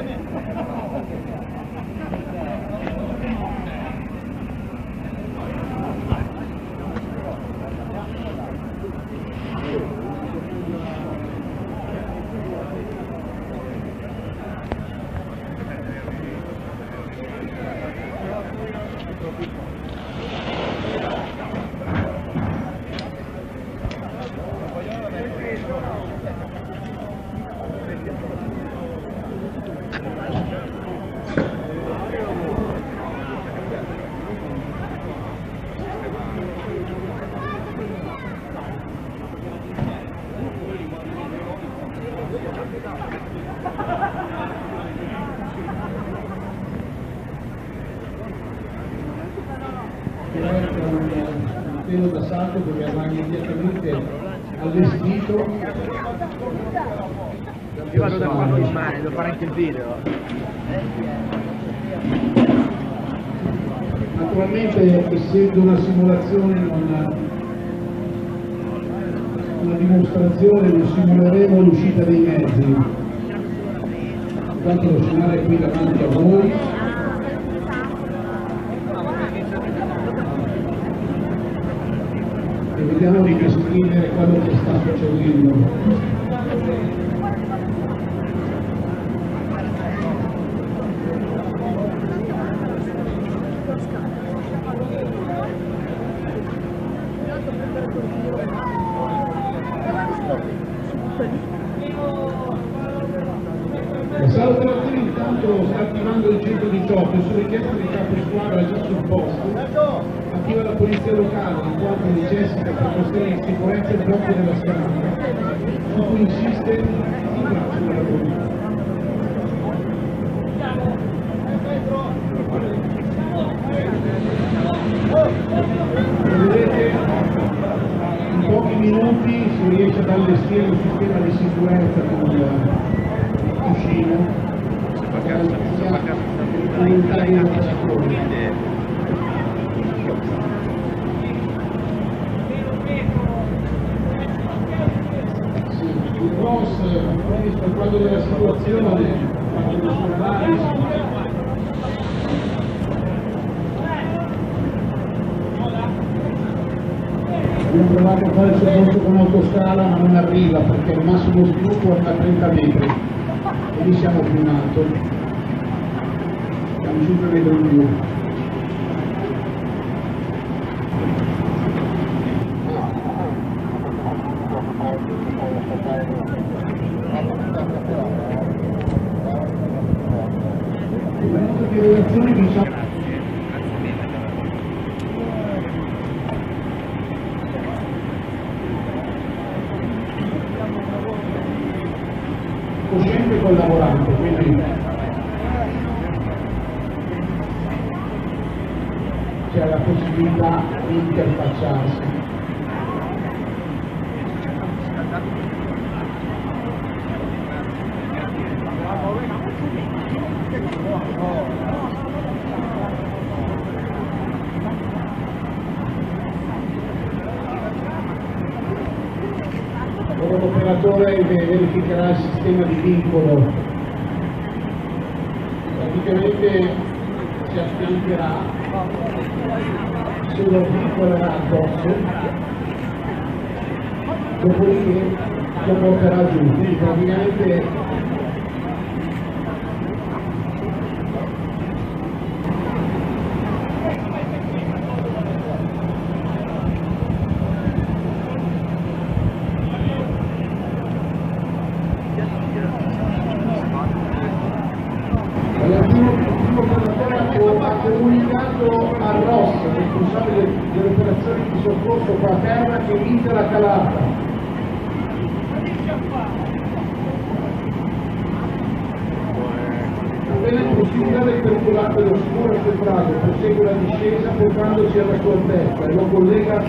ハハハハ! Un pelo d'assalto dove aveva immediatamente allestito Io vado da qua a filmare, devo fare anche il video. Naturalmente essendo una simulazione non una dimostrazione non simuleremo l'uscita dei mezzi. Intanto lo scenario è qui davanti a voi. E vediamo di descrivere quello che sta succedendo. Operazioni intanto sta attivando il 118 su richiesta di capo squadra già sul posto. Attiva la polizia locale in quanto necessita per questioni di sicurezza il blocco della strada, su cui insiste il braccio della polizia. Come vedete in pochi minuti si riesce ad allestire un sistema di sicurezza con il cuscino per garanzia aumentare i passatori. Sì, il boss, visto il quadro analisi. Abbiamo provato a fare il soccorso con autostrada ma non arriva perché il massimo sviluppo è a 30 metri e lì siamo più in alto. Siamo 5 metri in più. Il momento di relazione diciamo cosciente e collaborante, quindi c'è la possibilità di interfacciarsi. Ora l'operatore verificherà il sistema di vincolo. Praticamente si affiancherà, se lo vincolerà addosso, dopodiché lo porterà giù. Quindi praticamente ha- comunicato a Ross, responsabile delle operazioni di soccorso qua a terra, che inizia la calata. Appena in prossimità del pericolato dello sicuro sembrato, prosegue la discesa portandoci alla sua testa e lo collega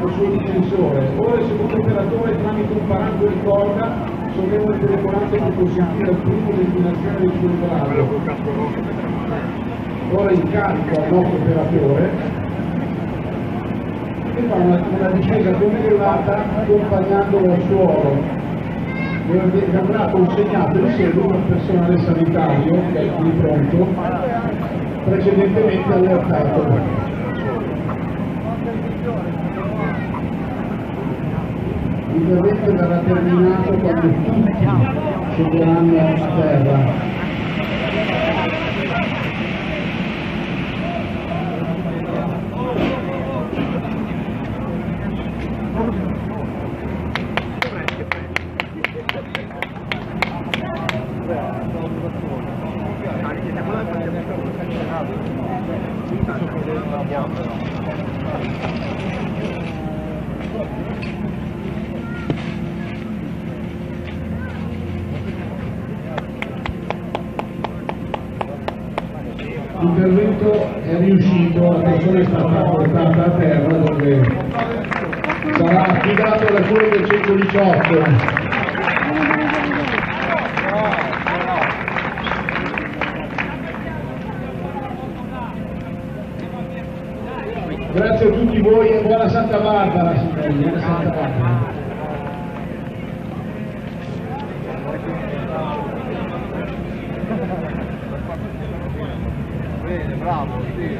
al suo difensore. Ora il secondo operatore tramite un parametro di corda solleva il telefonante che consentire al primo destinazione del operato. Ora incarico al nostro operatore e fa una, una discesa controllata accompagnandolo al suolo. verrà consegnato in seguito al personale sanitario che è qui pronto, precedentemente allertato. L'intervento verrà terminato quando tutti scenderanno a terra. Thank you. L'intervento è riuscito, la persona è stata portata a terra dove sarà affidato alle cure del 118. Grazie a tutti voi e buona Santa Barbara, signori, buona Santa Barbara. Bene, bravo, sì.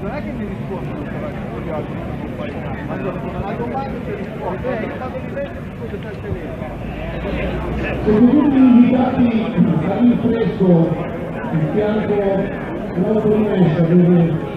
Non è che mi rispondono però gli altri compagni. Ma sono una domanda che rispondo, eh, stato di te, tu stai tenendo. Siete tutti invitati a rinfresco il fianco dell'autorimessa dove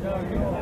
Yeah, you're